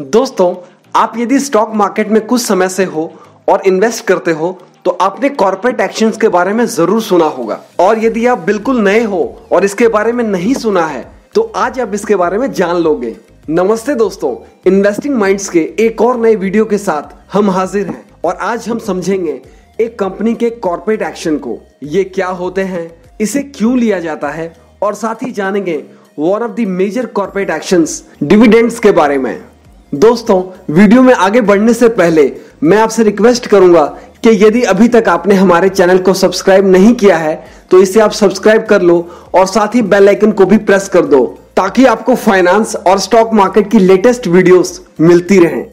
दोस्तों, आप यदि स्टॉक मार्केट में कुछ समय से हो और इन्वेस्ट करते हो तो आपने कॉर्पोरेट एक्शन के बारे में ज़रूर सुना होगा। और यदि आप बिल्कुल नए हो और इसके बारे में नहीं सुना है तो आज आप इसके बारे में जान लोगे। नमस्ते दोस्तों इन्वेस्टिंग माइंड्स के एक और नए वीडियो के साथ हम हाजिर हैं और आज हम समझेंगे एक कंपनी के कॉर्पोरेट एक्शन को। ये क्या होते हैं, इसे क्यों लिया जाता है, और साथ ही जानेंगे one of the major corporate actions dividends के बारे में। दोस्तों, वीडियो में आगे बढ़ने से पहले मैं आपसे रिक्वेस्ट करूँगा कि यदि अभी तक आपने हमारे चैनल को सब्सक्राइब नहीं किया है तो इसे आप सब्सक्राइब कर लो और साथ ही बेल आइकन को भी प्रेस कर दो, ताकि आपको फाइनेंस और स्टॉक मार्केट की लेटेस्ट वीडियोस मिलती रहें।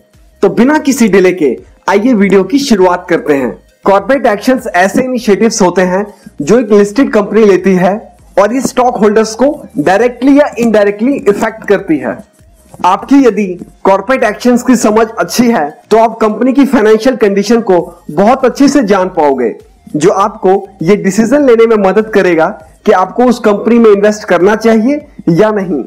तो बिना किसी डिले के, आइए वीडियो की शुरुआत करते हैं। कॉर्पोरेट एक्शन ऐसे इनिशिएटिव्स होते हैं, जो एक लिस्टेड कंपनी लेती है और ये स्टॉक होल्डर्स को डायरेक्टली या इनडायरेक्टली इफ़ेक्ट करती है। आपकी यदि कॉर्पोरेट एक्शंस की समझ अच्छी है तो आप कंपनी की फाइनेंशियल कंडीशन को बहुत अच्छे से जान पाओगे, जो आपको ये डिसीज़न लेने में मदद करेगा कि आपको उस कंपनी में इन्वेस्ट करना चाहिए या नहीं।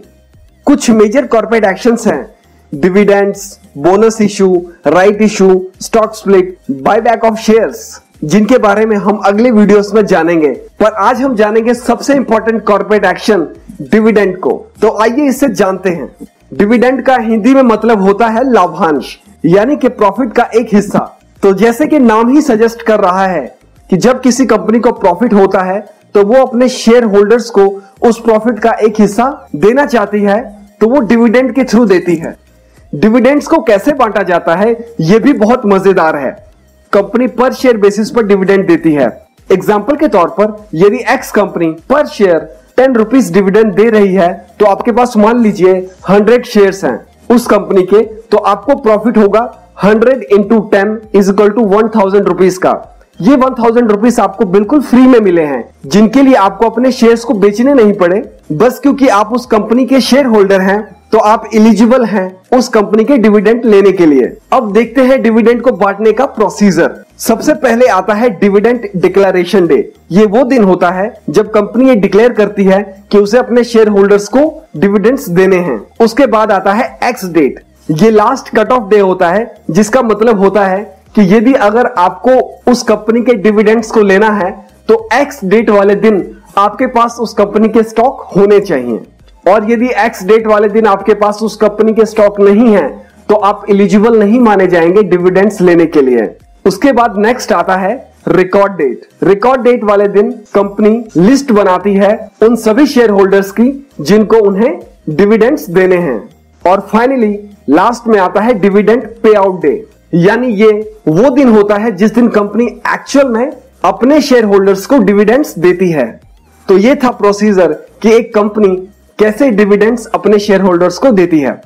कुछ मेजर कॉर्पोरेट एक्शंस हैं। Dividends bonus issue right issue stock split buyback of shares जिनके बारे में हम अगले वीडियोस में जानेंगे। पर आज हम जानेंगे सबसे इंपॉर्टेंट कॉर्पोरेट एक्शन डिविडेंड को। तो आइए इसे जानते हैं। डिविडेंड का हिंदी में मतलब होता है लाभांश, यानी कि प्रॉफिट का एक हिस्सा। तो जैसे कि नाम ही सजेस्ट कर रहा है कि जब किसी कंपनी को प्रॉफिट होता है तो वो अपने शेयर होल्डर्स को उस प्रॉफिट का एक हिस्सा देना चाहती है तो वो डिविडेंड के थ्रू देती है। डिविडेंड्स को कैसे बांटा जाता है, ये भी बहुत मज़ेदार है। कंपनी पर शेयर बेसिस पर डिविडेंड देती है। एग्ज़ाम्पल के तौर पर, यदि एक्स कंपनी पर शेयर टेन रुपीज़ डिविडेंड दे रही है तो आपके पास मान लीजिए हंड्रेड शेयर हैं उस कंपनी के तो आपको प्रॉफिट होगा hundred into ten is equal to one thousand rupees का। ये वन थाउज़ेंड रुपीज़ आपको बिल्कुल फ्री में मिले हैं, जिनके लिए आपको अपने शेयर्स को बेचने नहीं पड़े। बस क्योंकि आप उस कंपनी के शेयर होल्डर हैं तो आप इलिजिबल हैं उस कंपनी के डिविडेंड लेने के लिए। अब देखते हैं डिविडेंड को बांटने का प्रोसीजर सबसे पहले आता है डिविडेंड डिक्लेरेशन डे। ये वो दिन होता है जब कंपनी ये डिक्लेयर करती है कि उसे अपने शेयर होल्डर्स को डिविडेंड्स देने हैं। उसके बाद आता है एक्स डेट ये लास्ट कट ऑफ़ डे होता है, जिसका मतलब होता है कि यदि अगर आपको उस कंपनी के डिविडेंड्स को लेना है तो एक्स डेट वाले दिन आपके पास उस कंपनी के स्टॉक होने चाहिए। और यदि एक्स डेट वाले दिन आपके पास उस कंपनी के स्टॉक नहीं है तो आप इलिजिबल नहीं माने जाएँगे डिविडेंड्स लेने के लिए। उसके बाद नेक्स्ट आता है रिकॉर्ड डेट रिकॉर्ड डेट वाले दिन कंपनी लिस्ट बनाती है उन सभी शेयर होल्डर्स की जिनको उन्हें डिविडेंड्स देने हैं. और फाइनली लास्ट में आता है डिविडेंड पे आउट डे यानी ये वो दिन होता है जिस दिन कंपनी एक्चुअल में अपने शेयर होल्डर्स को डिविडेंड्स देती है. तो ये था प्रोसीजर कि एक कंपनी कैसे डिविडेंड्स अपने शेयर होल्डर्स को देती है.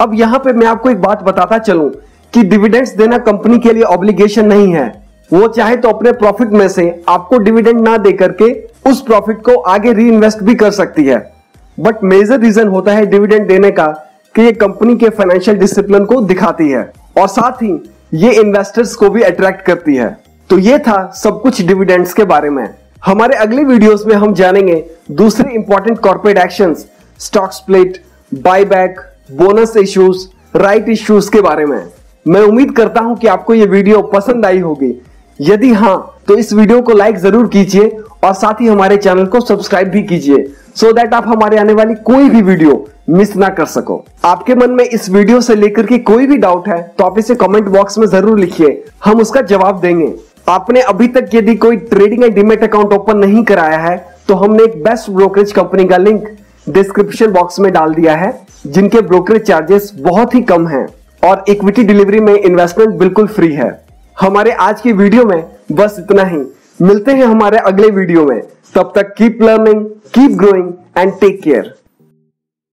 अब यहाँ पे मैं आपको एक बात बताता चलूँ कि डिविडेंड्स देना कंपनी के लिए ऑब्लिगेशन नहीं है। वो चाहे तो अपने प्रॉफिट में से आपको डिविडेंड ना दे करके उस प्रॉफिट को आगे री इन्वेस्ट भी कर सकती है। बट मेजर रीजन होता है डिविडेंड देने का कि ये कंपनी के फाइनेंशियल डिसिप्लिन को दिखाती है। और साथ ही ये इन्वेस्टर्स को भी अट्रैक्ट करती है। तो ये था सब कुछ डिविडेंड्स के बारे में। हमारे अगले वीडियोस में हम जानेंगे दूसरे important corporate actions stock split buyback bonus issues right issues के बारे में। मैं उम्मीद करता हूँ कि आपको ये वीडियो पसंद आई होगी। यदि हाँ तो इस वीडियो को लाइक ज़रूर कीजिए और साथ ही हमारे चैनल को सब्सक्राइब भी कीजिए सो so दैट आप हमारे आने वाली कोई भी वीडियो मिस ना कर सको। आपके मन में इस वीडियो से लेकर के कोई भी डाउट है तो आप इसे कमेंट बॉक्स में ज़रूर लिखिए, हम उसका जवाब देंगे। आपने अभी तक यदि कोई ट्रेडिंग या डिमेट अकाउंट ओपन नहीं कराया है तो हमने एक बेस्ट ब्रोकरेज कंपनी का लिंक डिस्क्रिप्शन बॉक्स में डाल दिया है, जिनके ब्रोकरेज चार्जेस बहुत ही कम हैं। और इक्विटी डिलीवरी में इन्वेस्टमेंट बिल्कुल फ्री है। हमारे आज की वीडियो में बस इतना ही। मिलते हैं हमारे अगले वीडियो में। तब तक keep learning keep growing and take care